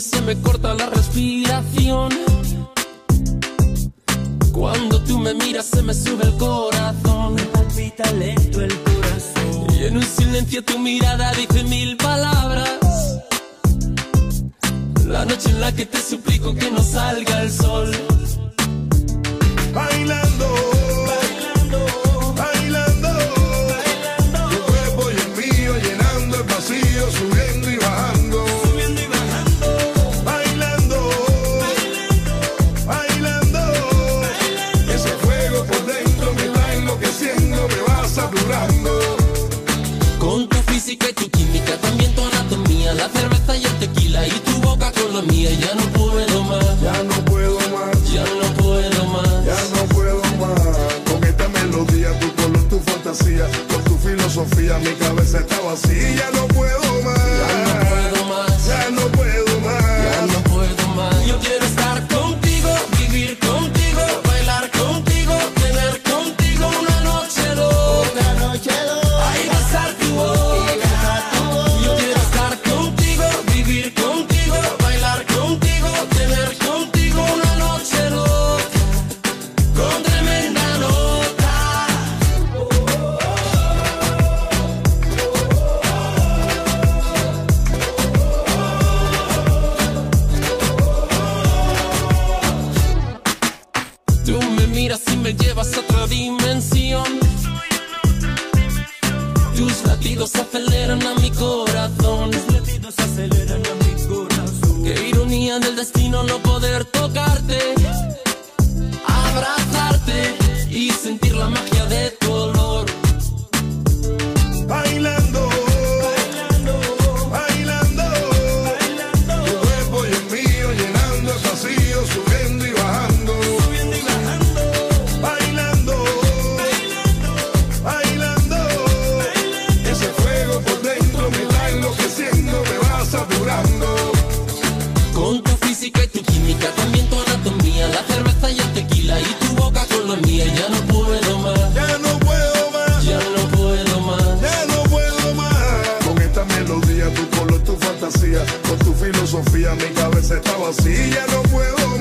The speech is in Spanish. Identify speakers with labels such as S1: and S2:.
S1: se me corta la respiración. Cuando tú me miras se me sube el corazón.
S2: Me palpita lento el corazón.
S1: Y en un silencio tu mirada dice mil palabras. La noche en la que te suplico que no salga el sol.
S3: Bailando,
S1: la cerveza y el tequila y tu boca con la mía. Ya no puedo más,
S3: Ya no puedo más,
S1: ya no puedo más.
S3: ya no puedo más. Con esta melodía, tu color, tu fantasía, con tu filosofía, mi cabeza está vacía. Ya no puedo
S1: Tú me miras y me llevas a otra dimensión. Tus latidos aceleran a mi corazón.
S2: Los latidos aceleran a mi corazón.
S1: Qué ironía del destino no poder tocarte, química, también tu anatomía, la cerveza y el tequila y tu boca con la mía. Ya no puedo más,
S3: Ya no puedo más,
S1: ya no puedo más.
S3: ya no puedo más. Con esta melodía, tu color, tu fantasía, con tu filosofía, mi cabeza está vacía. Ya no puedo